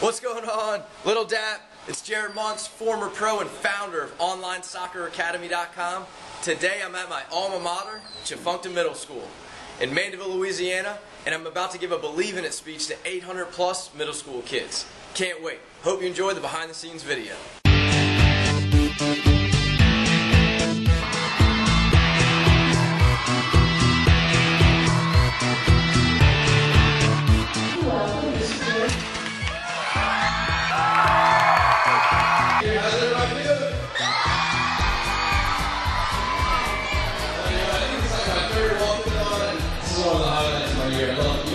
What's going on? Little Dap, it's Jared Montz, former pro and founder of OnlineSoccerAcademy.com. Today I'm at my alma mater, Tchefuncte Middle School in Mandeville, Louisiana, and I'm about to give a Believe in It speech to 800 plus middle school kids. Can't wait. Hope you enjoy the behind the scenes video.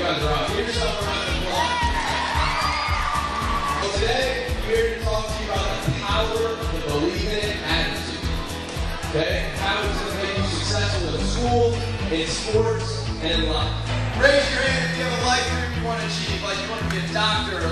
Give yourself a round of applause. Today, I'm here to talk to you about the power of the believe in it attitude. Okay? How it's going to make you successful in school, in sports, and in life. Raise your hand if you have a life dream you want to achieve, like you want to be a doctor, a